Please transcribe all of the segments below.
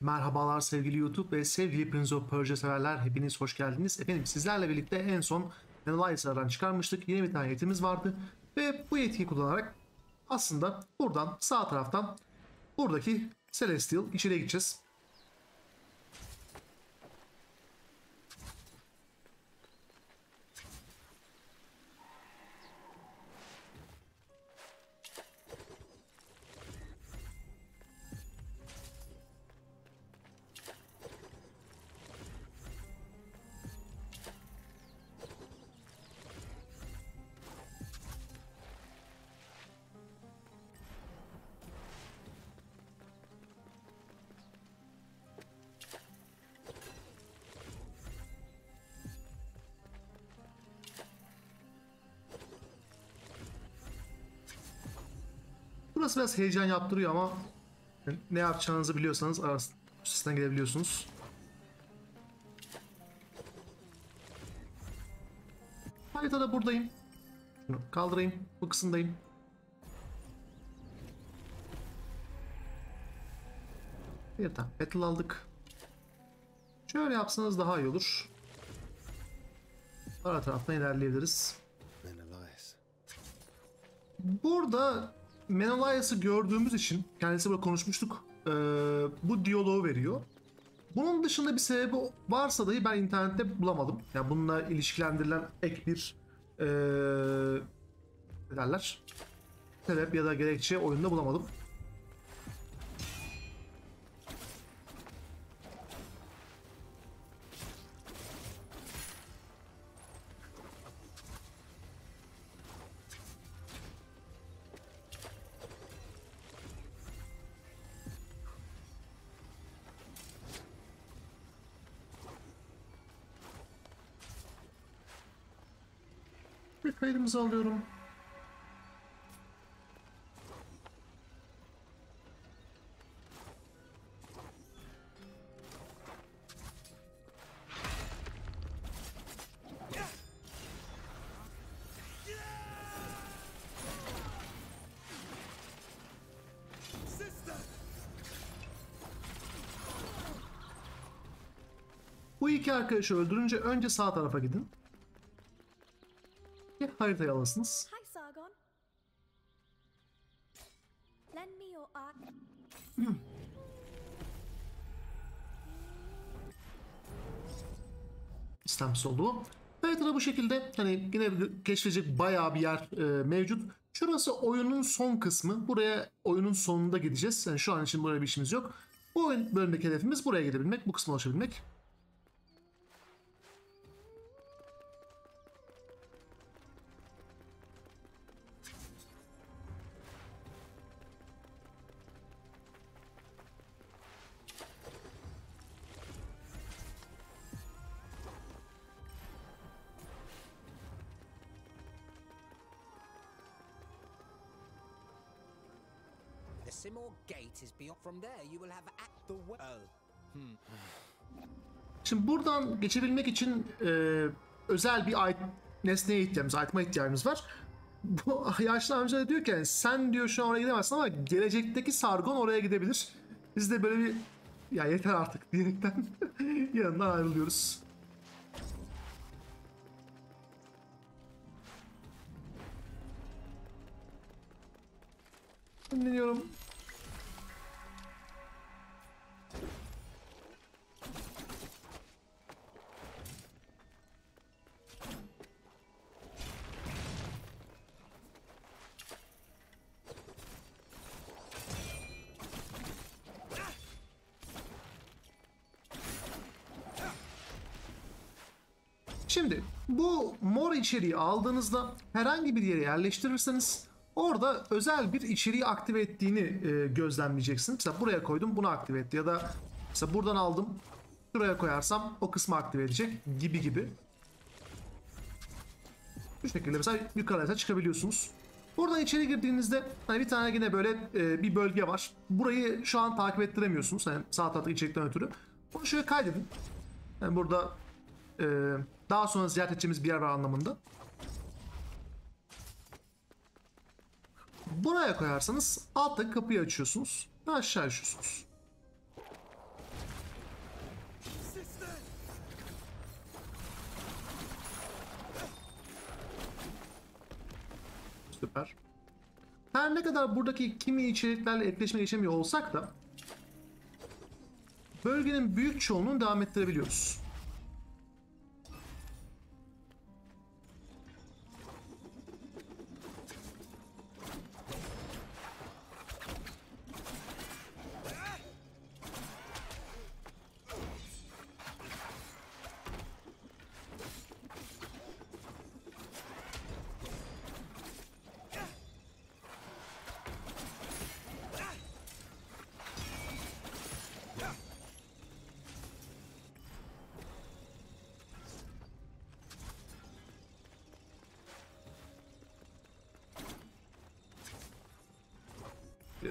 Merhabalar sevgili YouTube ve sevgili Prince of Persia severler. Hepiniz hoş geldiniz. Efendim sizlerle birlikte en son Analyzer'dan çıkarmıştık. Yeni bir tane yetimiz vardı. Ve bu yetiyi kullanarak aslında buradan sağ taraftan buradaki Celestial içeriye gideceğiz. Burası biraz heyecan yaptırıyor ama ne yapacağınızı biliyorsanız arasından gelebiliyorsunuz. Haritada buradayım. Şunu kaldırayım. Bu kısımdayım. Bir tane battle aldık. Şöyle yapsanız daha iyi olur. Ara taraftan ilerleyebiliriz. Burada Menelaus'ı gördüğümüz için kendisi burada konuşmuştuk. Ee, bu diyaloğu veriyor. Bunun dışında bir sebebi varsa dahi ben internette bulamadım. Yani bununla ilişkilendirilen ek bir ee, ne derler? Sebep ya da gerekçe oyunda bulamadım. Bir kaydımızı alıyorum. Bu iki arkadaşı öldürünce önce sağ tarafa gidin. Haritayı arc. istemsiz olduğu. Haritada bu şekilde hani yine keşfedecek bayağı bir yer e, mevcut. Şurası oyunun son kısmı. Buraya oyunun sonunda gideceğiz. Yani şu an için buraya bir işimiz yok. Bu oyun bölümdeki hedefimiz buraya gidebilmek, bu kısma ulaşabilmek. Şimdi buradan geçebilmek için e, özel bir ait- nesneye ihtiyacımız, item'a ihtiyacımız var. Bu yaşlı amca da diyor ki sen diyor şu an oraya gidemezsin ama gelecekteki Sargon oraya gidebilir. Biz de böyle bir ya yeter artık diyerekten yanından ayrılıyoruz. Dinliyorum. İçeriği aldığınızda herhangi bir yere yerleştirirseniz orada özel bir içeriği aktive ettiğini e, gözlemleyeceksiniz. Mesela buraya koydum bunu aktive etti ya da mesela buradan aldım şuraya koyarsam o kısmı aktive edecek gibi gibi. Bu şekilde mesela yukarı harita çıkabiliyorsunuz. Buradan içeri girdiğinizde hani bir tane yine böyle e, bir bölge var. Burayı şu an takip ettiremiyorsunuz. Yani sağ tarafta içerikten ötürü. Bunu şöyle kaydedin. Yani burada e, daha sonra ziyaret edeceğimiz bir yer var anlamında. Buraya koyarsanız alttaki kapıyı açıyorsunuz ve aşağı düşüyorsunuz. Süper. Her ne kadar buradaki kimi içeriklerle etkileşime geçemiyor olsak da bölgenin büyük çoğunluğunu devam ettirebiliyoruz.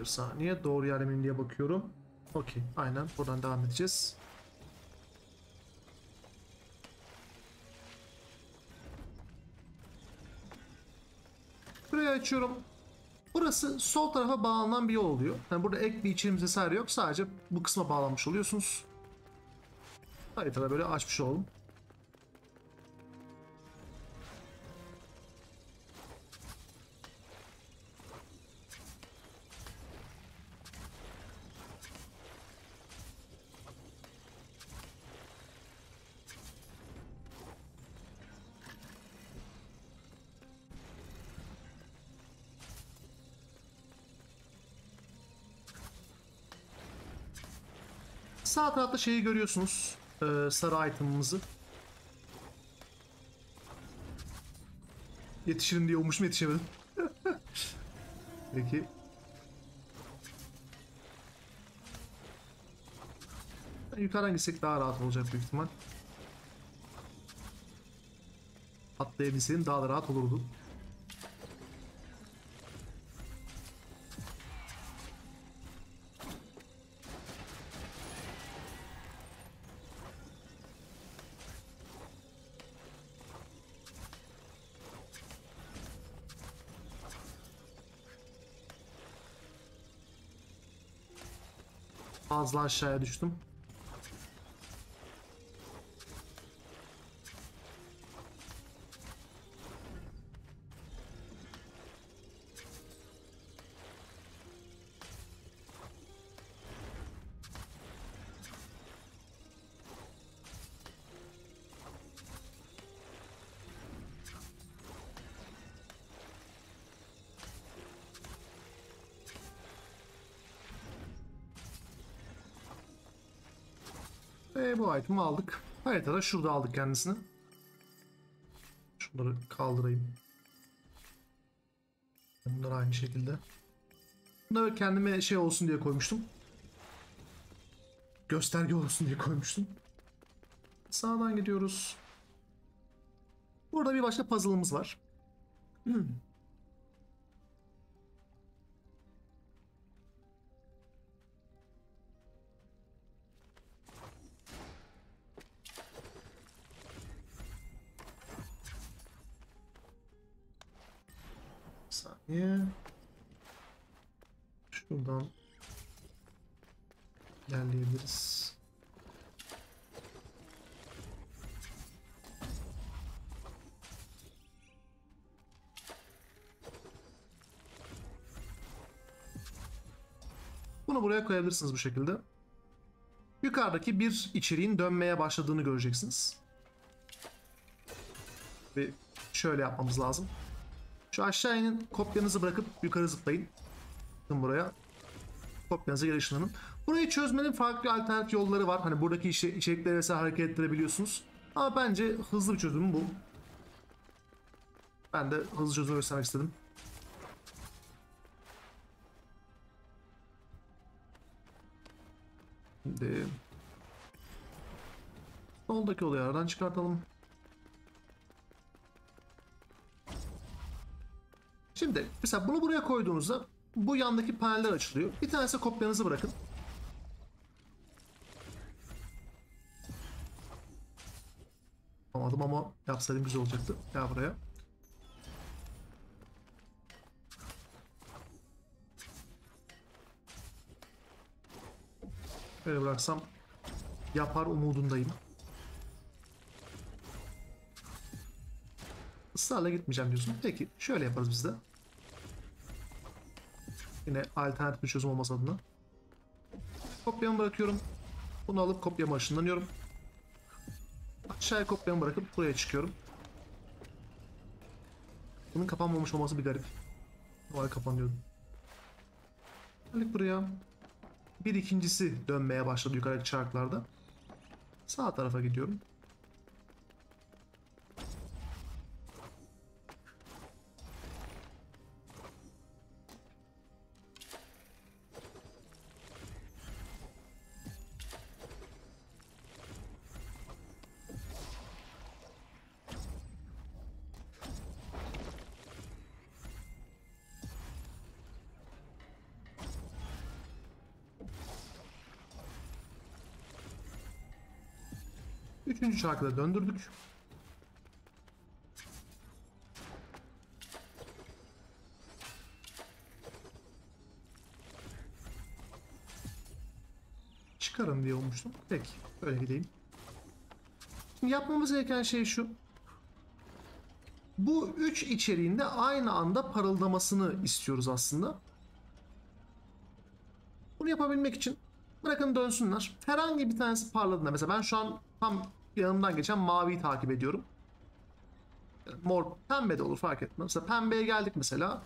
Bir saniye doğru yer miyim diye bakıyorum. Okey aynen buradan devam edeceğiz. Burayı açıyorum. Burası sol tarafa bağlanan bir yol oluyor. Yani burada ek bir içerim vesaire yok. Sadece bu kısma bağlanmış oluyorsunuz. Haritada böyle açmış olalım. Sağ tarafta şeyi görüyorsunuz. Ee, sarı item'ımızı. Yetişirim diye ummuşum yetişemedim. Peki. Yukarıdan gitsek daha rahat olacak büyük ihtimal. Atlayabilseydim daha da rahat olurdu. Fazla aşağıya düştüm. Ve bu item'i aldık. Haritada şurada aldık kendisini. Şunları kaldırayım. Bunlar aynı şekilde. Bunları kendime şey olsun diye koymuştum. Gösterge olsun diye koymuştum. Sağdan gidiyoruz. Burada bir başka puzzle'ımız var. Hmm. Saniye. Şuradan ilerleyebiliriz. Bunu buraya koyabilirsiniz bu şekilde. Yukarıdaki bir içeriğin dönmeye başladığını göreceksiniz. Ve şöyle yapmamız lazım. Şu aşağı inin kopyanızı bırakıp yukarı zıplayın. Bakın buraya. Kopyanızı geri ışınlanın. Burayı çözmenin farklı alternatif yolları var. Hani buradaki içe- içerikleri vesaire hareket ettirebiliyorsunuz. Ama bence hızlı bir çözüm bu. Ben de hızlı çözümü göstermek istedim. Şimdi soldaki olayı aradan çıkartalım. Şimdi mesela bunu buraya koyduğunuzda bu yandaki paneller açılıyor. Bir tanesi kopyanızı bırakın. Yapamadım ama yapsaydım güzel olacaktı. Gel buraya. Böyle bıraksam yapar umudundayım. Israrla gitmeyeceğim diyorsun. Peki şöyle yaparız biz de. Yine alternatif bir çözüm olması adına. Kopyamı bırakıyorum. Bunu alıp kopyama ışınlanıyorum. Aşağıya kopyamı bırakıp buraya çıkıyorum. Bunun kapanmamış olması bir garip. Olay kapanıyordu. Geldik buraya. Bir ikincisi dönmeye başladı yukarıdaki çarklarda. Sağ tarafa gidiyorum. Üçüncü çarkı döndürdük. Çıkarım diye olmuştum. Peki, öyle gideyim. Şimdi yapmamız gereken şey şu. Bu üç içeriğinde aynı anda parıldamasını istiyoruz aslında. Bunu yapabilmek için bırakın dönsünler. Herhangi bir tanesi parladığında mesela ben şu an tam yanımdan geçen maviyi takip ediyorum. Mor, pembe de olur fark etmez. Mesela pembeye geldik mesela.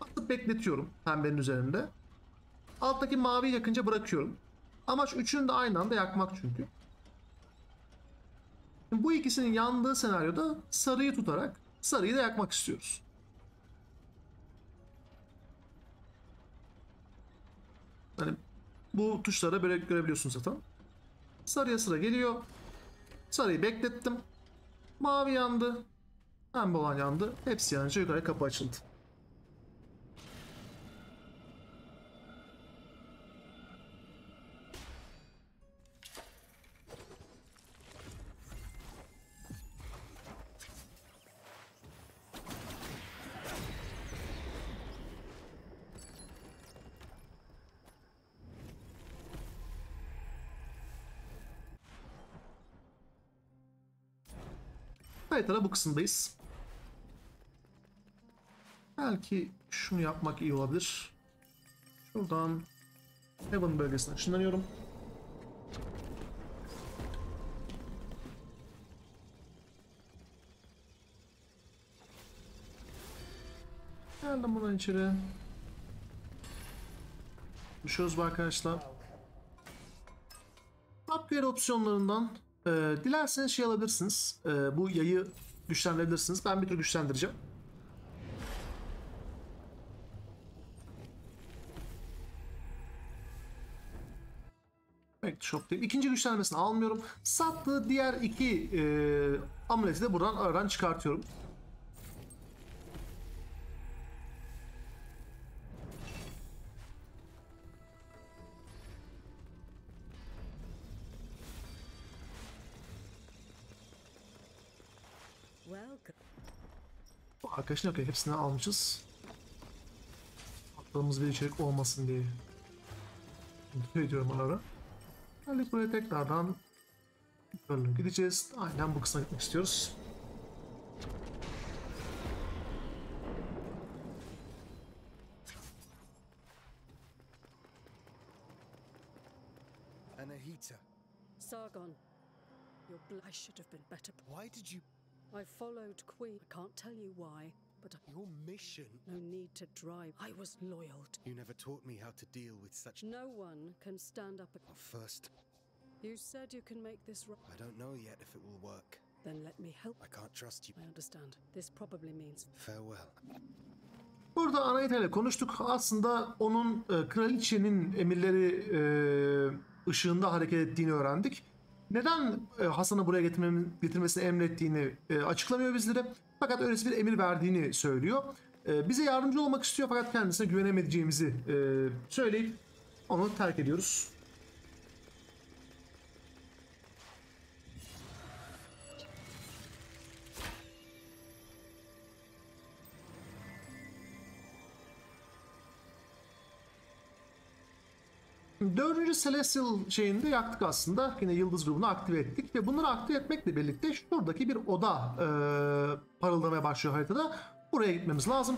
Atıp bekletiyorum pembenin üzerinde. Alttaki maviyi yakınca bırakıyorum. Amaç üçünü de aynı anda yakmak çünkü. Şimdi bu ikisinin yandığı senaryoda sarıyı tutarak sarıyı da yakmak istiyoruz. Hani bu tuşlara böyle görebiliyorsunuz zaten. Sarıya sıra geliyor. Sarıyı beklettim. Mavi yandı. Pembe olan yandı. Hepsi yanınca yukarı kapı açıldı. Haritada bu kısımdayız. Belki şunu yapmak iyi olabilir. Şuradan Heaven bölgesine ışınlanıyorum. Geldim buradan içeri. Düşüyoruz bu arkadaşlar. Upgrade opsiyonlarından e, dilerseniz şey alabilirsiniz. E, bu yayı güçlendirebilirsiniz. Ben bir tür güçlendireceğim. Evet, değil. İkinci güçlenmesini almıyorum. Sattığı diğer iki e, amuleti de buradan aradan çıkartıyorum. Arkadaşın okey hepsini almışız. Attığımız bir içerik olmasın diye. Kontrol ediyorum onları. Geldik buraya tekrardan böyle gideceğiz. Aynen bu kısma gitmek istiyoruz. Anahita, Sargon, your bl- I should have been better. why did you. I followed Queen. I can't tell you why, but I- Your mission? no need to drive. I was loyal. To- You never taught me how to deal with such. no one can stand up. ag- First, You said you can make this right. I don't know yet if it will work. Then let me help. I can't trust you. I understand. This probably means Farewell. Burada Anahita ile konuştuk. Aslında onun e, kraliçenin emirleri e, ışığında hareket ettiğini öğrendik. Neden e, Hasan'ı buraya getirmesini emrettiğini e, açıklamıyor bizlere. Fakat öylesi bir emir verdiğini söylüyor. E, bize yardımcı olmak istiyor fakat kendisine güvenemeyeceğimizi söyleyip onu terk ediyoruz. Dördüncü Celestial şeyinde yaktık aslında. Yine yıldız grubunu aktive ettik ve bunları aktive etmekle birlikte şuradaki bir oda e, parıldamaya başlıyor haritada. Buraya gitmemiz lazım.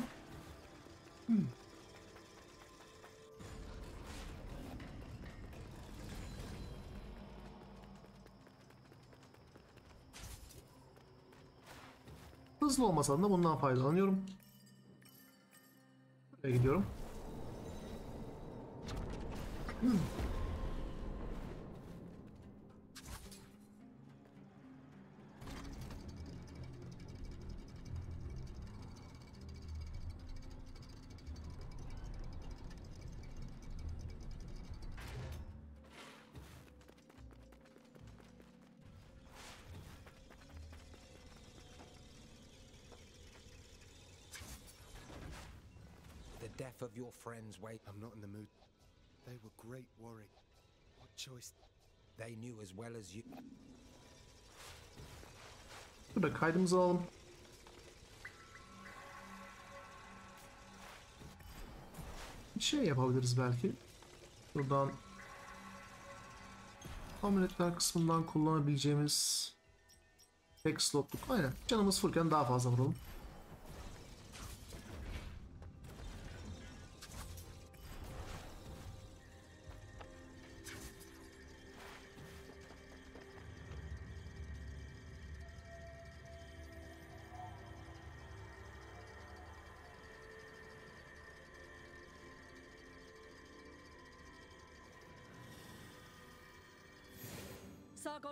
Hızlı olmasa da bundan faydalanıyorum. Buraya gidiyorum. The death of your friends wait. I'm not in the mood. They were great, Warwick. What choice? They knew as well as you. Burada kaydımızı alalım. Bir şey yapabiliriz belki. Buradan amuletler kısmından kullanabileceğimiz tek slotluk. Aynen. Canımız fullken daha fazla vuralım.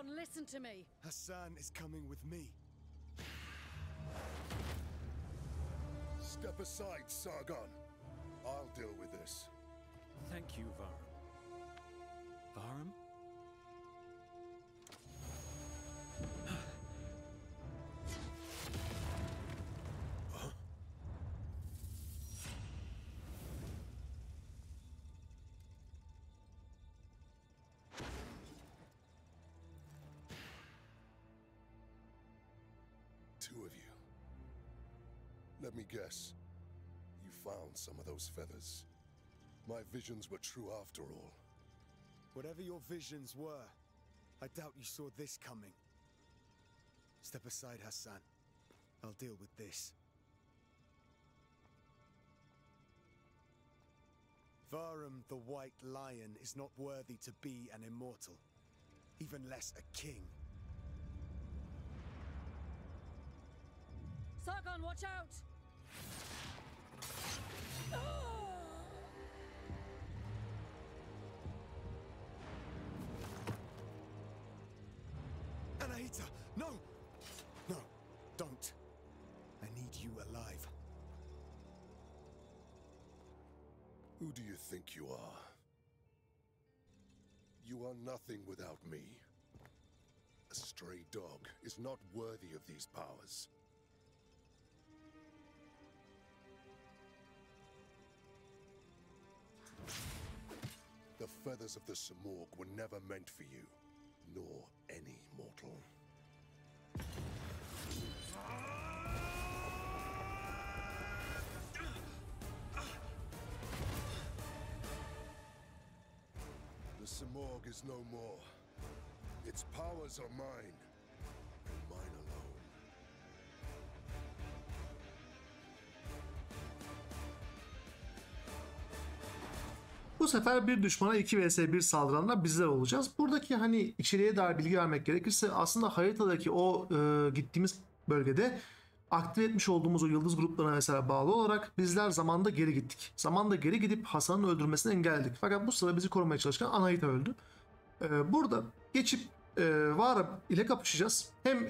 Sargon, listen to me. Hassan is coming with me. Step aside, Sargon. I'll deal with this. Thank you, Varum. Let me guess. You found some of those feathers. My visions were true after all. Whatever your visions were, I doubt you saw this coming. Step aside, Hassan. I'll deal with this. Varum the White Lion is not worthy to be an immortal, even less a king. Sargon, watch out! Anahita, no! No, don't. I need you alive. Who do you think you are? You are nothing without me. A stray dog is not worthy of these powers. Feathers of the Samorg were never meant for you, nor any mortal. The Samorg is no more. Its powers are mine, Bu sefer bir düşmana 2 vs 1 saldıranlar bizler olacağız. Buradaki hani içeriye dair bilgi vermek gerekirse aslında haritadaki o e, gittiğimiz bölgede aktive etmiş olduğumuz o yıldız gruplarına mesela bağlı olarak bizler zamanda geri gittik. Zamanda geri gidip Hasan'ın öldürmesini engelledik. Fakat bu sırada bizi korumaya çalışan Anahita öldü. E, burada geçip e, Vara ile kapışacağız. Hem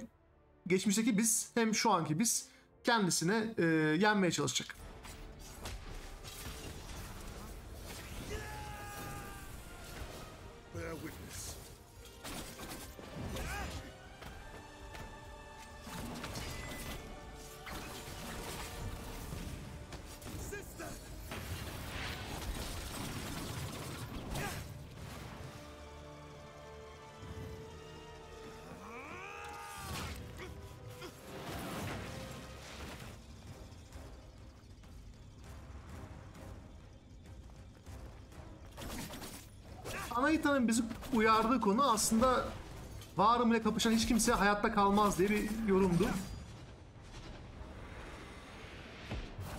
geçmişteki biz hem şu anki biz kendisine e, yenmeye çalışacak. Anahita'nın bizi uyardığı konu aslında Varım ile kapışan hiç kimse hayatta kalmaz diye bir yorumdu.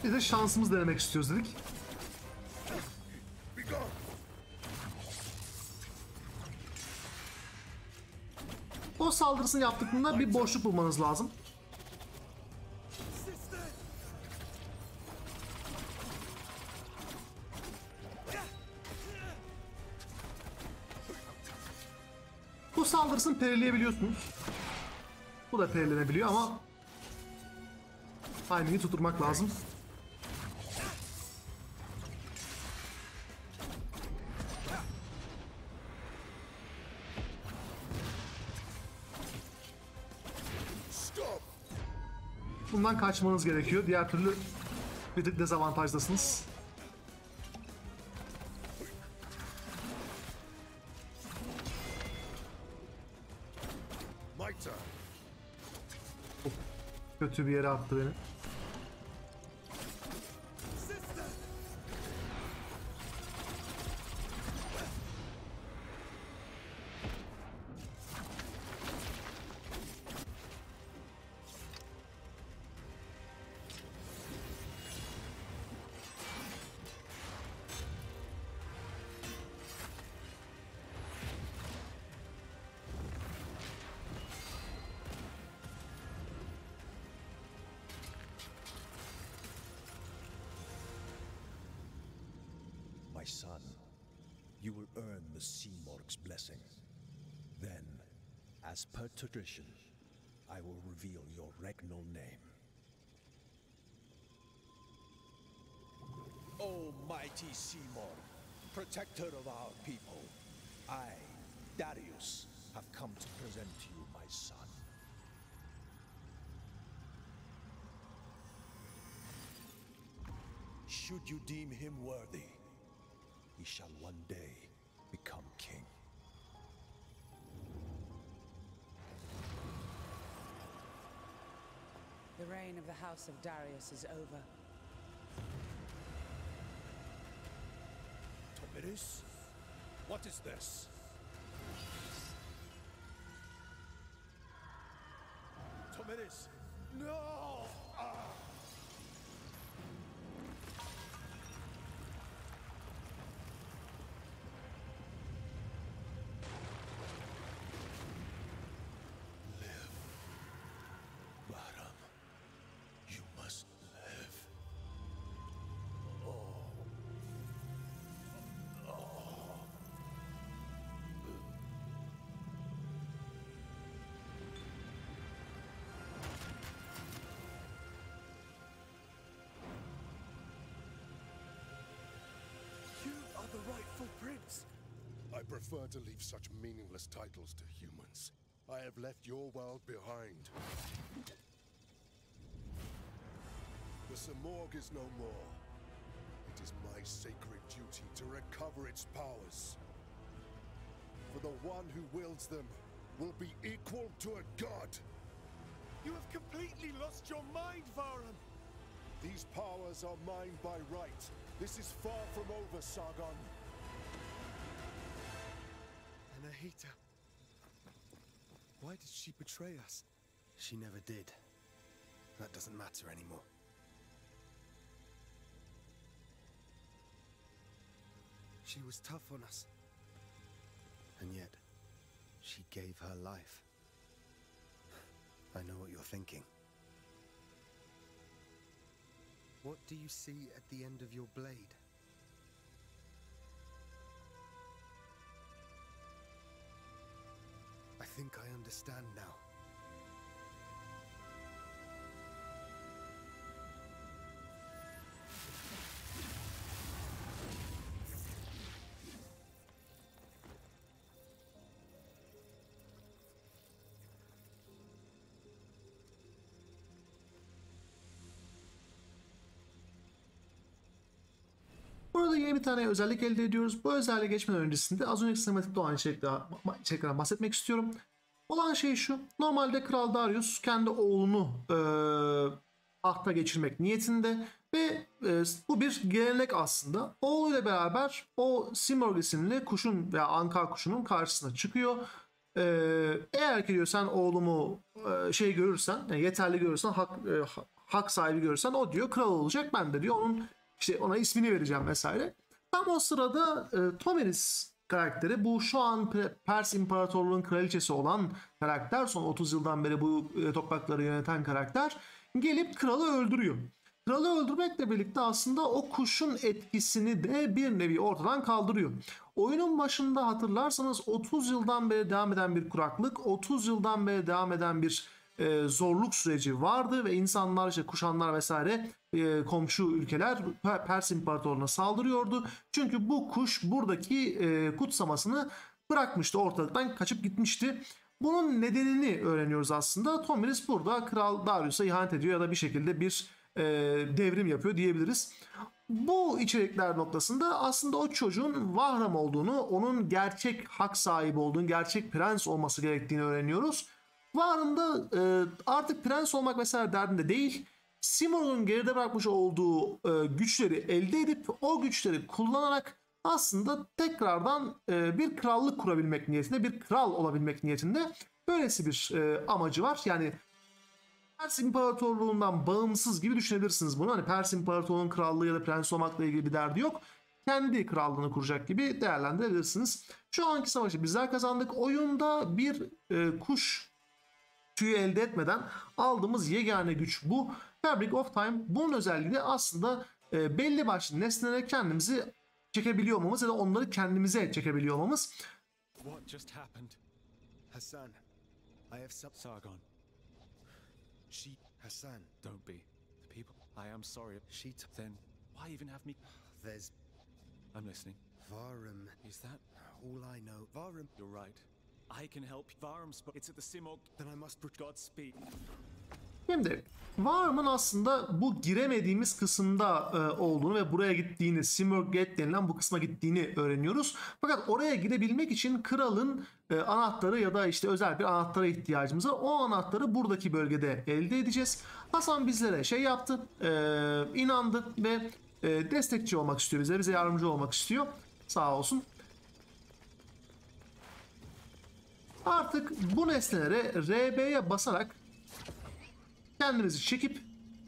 Biz de şansımız denemek istiyoruz dedik. O saldırısını yaptıklarında bir boşluk bulmanız lazım. Saldırısını perileyebiliyorsunuz. Bu da perilenebiliyor ama timing'i tutturmak lazım. Bundan kaçmanız gerekiyor. Diğer türlü bir dezavantajdasınız. Kötü bir yere attı beni. Son, you will earn the Seamorg's blessing. Then, as per tradition, I will reveal your regnal name. O mighty Seamorg, protector of our people, I, Darius, have come to present to you my son. Should you deem him worthy, he shall one day become king. The reign of the House of Darius is over. Tomidis? What is this? Tomidis! No! I prefer to leave such meaningless titles to humans. I have left your world behind. The Samorg is no more. It is my sacred duty to recover its powers. For the one who wields them will be equal to a god. You have completely lost your mind, Varum. These powers are mine by right. This is far from over, Sargon. Anahita. Why did she betray us? She never did. That doesn't matter anymore. She was tough on us. And yet, she gave her life. I know what you're thinking. What do you see at the end of your blade? Think I understand now. Yeni bir tane özellik elde ediyoruz. Bu özelliğe geçmeden öncesinde az önceki sinematikte olan içeriklerden bahsetmek istiyorum. Olan şey şu. Normalde Kral Darius kendi oğlunu e, tahta geçirmek niyetinde ve e, bu bir gelenek aslında. Oğluyla beraber o Simorg isimli kuşun veya Ankar kuşunun karşısına çıkıyor. E, eğer ki diyor sen oğlumu e, şey görürsen, yani yeterli görürsen, hak, e, ha- hak sahibi görürsen o diyor kral olacak. Ben de diyor onun işte ona ismini vereceğim vesaire. Tam o sırada e, Tomeris karakteri bu şu an Pe- Pers İmparatorluğu'nun kraliçesi olan karakter son 30 yıldan beri bu e, toprakları yöneten karakter gelip kralı öldürüyor. Kralı öldürmekle birlikte aslında o kuşun etkisini de bir nevi ortadan kaldırıyor. Oyunun başında hatırlarsanız 30 yıldan beri devam eden bir kuraklık, 30 yıldan beri devam eden bir e, zorluk süreci vardı ve insanlar işte kuşanlar vesaire e, komşu ülkeler Per- Pers İmparatorluğu'na saldırıyordu. Çünkü bu kuş buradaki e, kutsamasını bırakmıştı ortalıktan kaçıp gitmişti. Bunun nedenini öğreniyoruz aslında. Tomiris burada Kral Darius'a ihanet ediyor ya da bir şekilde bir e, devrim yapıyor diyebiliriz. Bu içerikler noktasında aslında o çocuğun Vahram olduğunu, onun gerçek hak sahibi olduğunu, gerçek prens olması gerektiğini öğreniyoruz. Vahram da artık prens olmak vesaire derdinde değil. Simorg'un geride bırakmış olduğu e, güçleri elde edip o güçleri kullanarak aslında tekrardan e, bir krallık kurabilmek niyetinde, bir kral olabilmek niyetinde böylesi bir e, amacı var. Yani Pers İmparatorluğundan bağımsız gibi düşünebilirsiniz bunu. Hani Pers İmparatorluğu'nun krallığı ya da prens olmakla ilgili bir derdi yok. Kendi krallığını kuracak gibi değerlendirebilirsiniz. Şu anki savaşı bizler kazandık. Oyunda bir e, kuş tüyü elde etmeden aldığımız yegane güç bu. Fabric of Time bunun özelliği de aslında e, belli başlı nesnelere kendimizi çekebiliyor olmamız ya da onları kendimize çekebiliyor olmamız. What just happened? Hassan, I have some. Sargon, She. Hassan, don't be. The people. I am sorry. she. T- Then why even have me? There's I'm listening. Varum. Is that? All I know. Varum. You're right. I can help. Varum spoke. It's at the Simorg. Then I must. Pr- Godspeed. Şimdi Varm'ın aslında bu giremediğimiz kısımda e, olduğunu ve buraya gittiğini, Simurgh Gate denilen bu kısma gittiğini öğreniyoruz. Fakat oraya girebilmek için kralın e, anahtarı ya da işte özel bir anahtara ihtiyacımız var. O anahtarı buradaki bölgede elde edeceğiz. Hasan bizlere şey yaptı, e, inandı ve e, destekçi olmak istiyor bize, bize yardımcı olmak istiyor. Sağ olsun. Artık bu nesnelere RB'ye basarak kendimizi çekip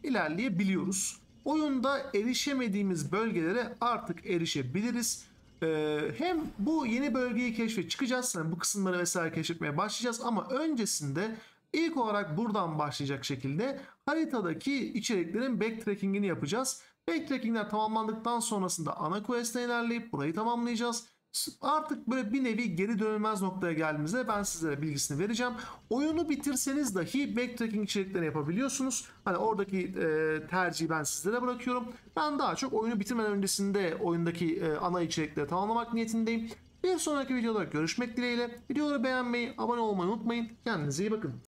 ilerleyebiliyoruz. Oyunda erişemediğimiz bölgelere artık erişebiliriz. Ee, hem bu yeni bölgeyi keşfe çıkacağız. Yani bu kısımları vesaire keşfetmeye başlayacağız ama öncesinde ilk olarak buradan başlayacak şekilde haritadaki içeriklerin backtracking'ini yapacağız. Backtracking'ler tamamlandıktan sonrasında ana quest'e ilerleyip burayı tamamlayacağız. Artık böyle bir nevi geri dönülmez noktaya geldiğimizde ben sizlere bilgisini vereceğim. Oyunu bitirseniz dahi backtracking içeriklerini yapabiliyorsunuz. Hani oradaki e, tercihi ben sizlere bırakıyorum. Ben daha çok oyunu bitirmeden öncesinde oyundaki e, ana içerikleri tamamlamak niyetindeyim. Bir sonraki videoda görüşmek dileğiyle. Videoları beğenmeyi, abone olmayı unutmayın. Kendinize iyi bakın.